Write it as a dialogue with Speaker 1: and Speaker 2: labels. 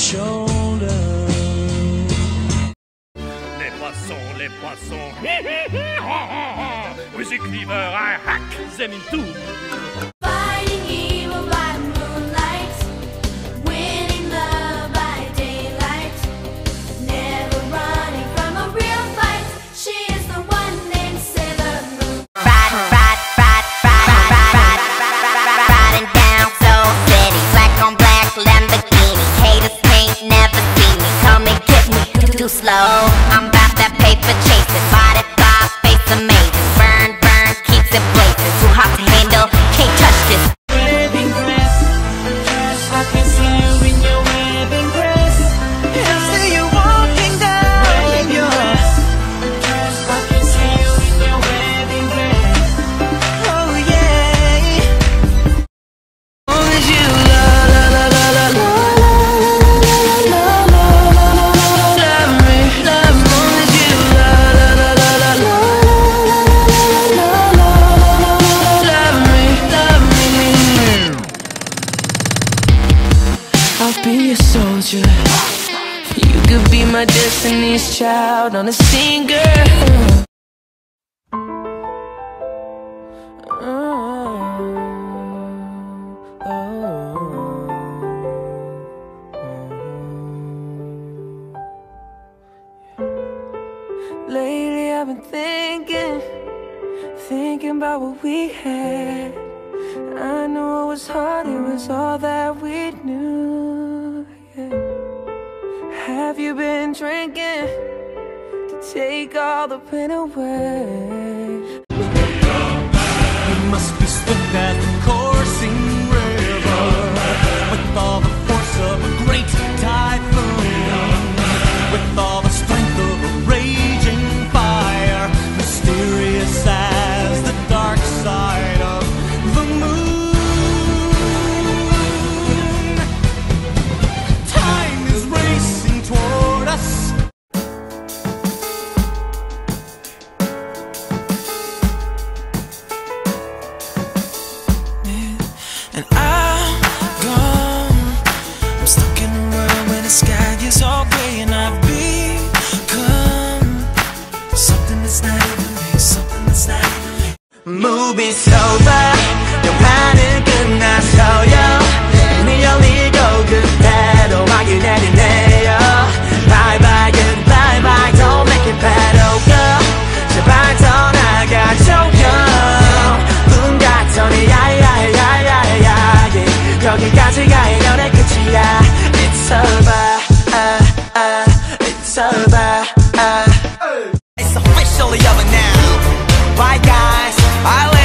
Speaker 1: shoulder. Les
Speaker 2: poissons, les poissons, I
Speaker 3: hack them
Speaker 2: in two.
Speaker 1: want you. You could be my destiny's child on a singer. Lately I've been thinking, thinking about what we had. I know it was hard, it was all that we knew have you been drinking to take all the pain away?
Speaker 4: that's not something that's not Movie's over 영화는 끝났어요 밀려리고 그대로 막이 내리네요 Bye bye goodbye bye Don't make it better girl 제발 떠나가줘 gir눈 같더니 야야야야야 여기까지가 이연의 끝이야 It's over uh, uh, It's over uh, only over now. Bye guys, I